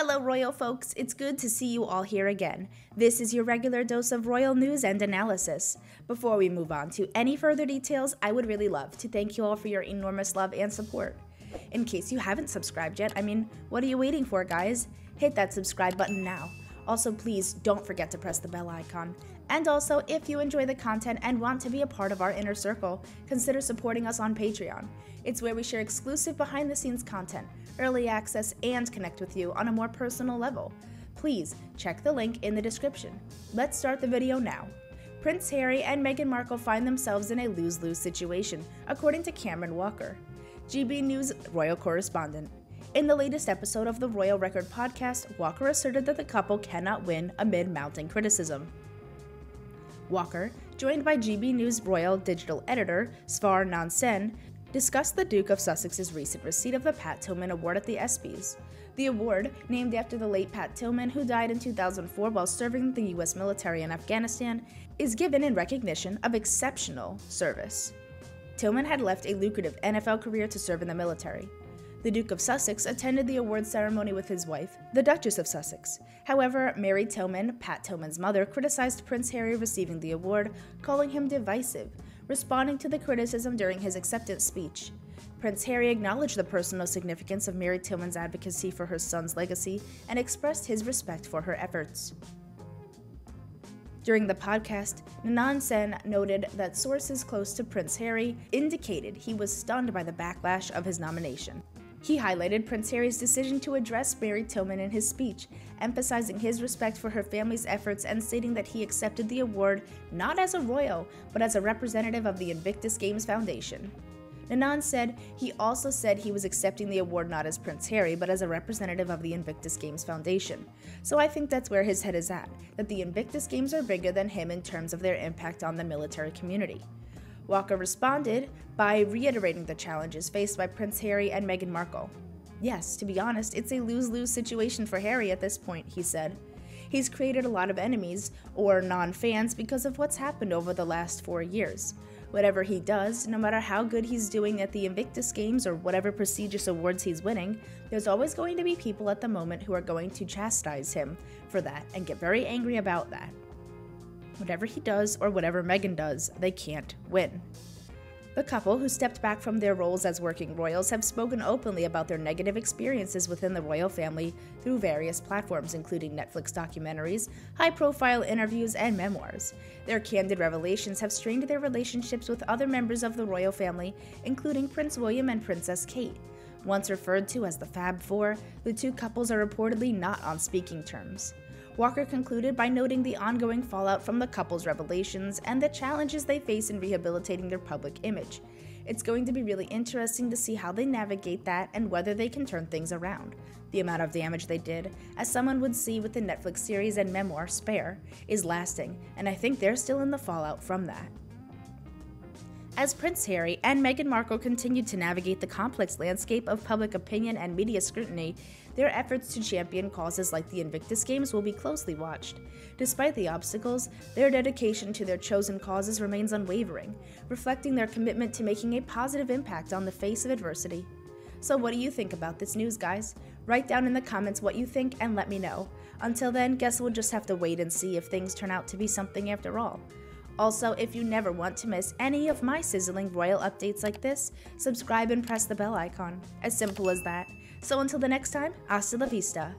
Hello, Royal folks. It's good to see you all here again. This is your regular dose of Royal news and analysis. Before we move on to any further details, I would really love to thank you all for your enormous love and support. In case you haven't subscribed yet, I mean, what are you waiting for, guys? Hit that subscribe button now. Also, please don't forget to press the bell icon. And also, if you enjoy the content and want to be a part of our inner circle, consider supporting us on Patreon. It's where we share exclusive behind the scenes content, early access, and connect with you on a more personal level. Please check the link in the description. Let's start the video now. Prince Harry and Meghan Markle find themselves in a lose lose situation, according to Cameron Walker, GB News royal correspondent. In the latest episode of the Royal Record podcast, Walker asserted that the couple cannot win amid mounting criticism. Walker, joined by GB News Royal digital editor Svar Nansen, discussed the Duke of Sussex's recent receipt of the Pat Tillman Award at the ESPYs. The award, named after the late Pat Tillman, who died in 2004 while serving the U.S. military in Afghanistan, is given in recognition of exceptional service. Tillman had left a lucrative NFL career to serve in the military. The Duke of Sussex attended the award ceremony with his wife, the Duchess of Sussex. However, Mary Tillman, Pat Tillman's mother, criticized Prince Harry receiving the award, calling him divisive, responding to the criticism during his acceptance speech. Prince Harry acknowledged the personal significance of Mary Tillman's advocacy for her son's legacy and expressed his respect for her efforts. During the podcast, Nanan Sen noted that sources close to Prince Harry indicated he was stunned by the backlash of his nomination. He highlighted Prince Harry's decision to address Mary Tillman in his speech, emphasizing his respect for her family's efforts and stating that he accepted the award not as a royal, but as a representative of the Invictus Games Foundation. Nanan said he also said he was accepting the award not as Prince Harry, but as a representative of the Invictus Games Foundation. So I think that's where his head is at, that the Invictus Games are bigger than him in terms of their impact on the military community. Walker responded by reiterating the challenges faced by Prince Harry and Meghan Markle. Yes, to be honest, it's a lose lose situation for Harry at this point, he said. He's created a lot of enemies, or non fans, because of what's happened over the last four years. Whatever he does, no matter how good he's doing at the Invictus Games or whatever prestigious awards he's winning, there's always going to be people at the moment who are going to chastise him for that and get very angry about that. Whatever he does or whatever Meghan does, they can't win. The couple, who stepped back from their roles as working royals, have spoken openly about their negative experiences within the royal family through various platforms, including Netflix documentaries, high profile interviews, and memoirs. Their candid revelations have strained their relationships with other members of the royal family, including Prince William and Princess Kate. Once referred to as the Fab Four, the two couples are reportedly not on speaking terms. Walker concluded by noting the ongoing fallout from the couple's revelations and the challenges they face in rehabilitating their public image. It's going to be really interesting to see how they navigate that and whether they can turn things around. The amount of damage they did, as someone would see with the Netflix series and memoir Spare, is lasting, and I think they're still in the fallout from that. As Prince Harry and Meghan Markle continued to navigate the complex landscape of public opinion and media scrutiny, their efforts to champion causes like the Invictus Games will be closely watched. Despite the obstacles, their dedication to their chosen causes remains unwavering, reflecting their commitment to making a positive impact on the face of adversity. So, what do you think about this news, guys? Write down in the comments what you think and let me know. Until then, guess we'll just have to wait and see if things turn out to be something after all. Also, if you never want to miss any of my sizzling royal updates like this, subscribe and press the bell icon. As simple as that. So until the next time, hasta la vista.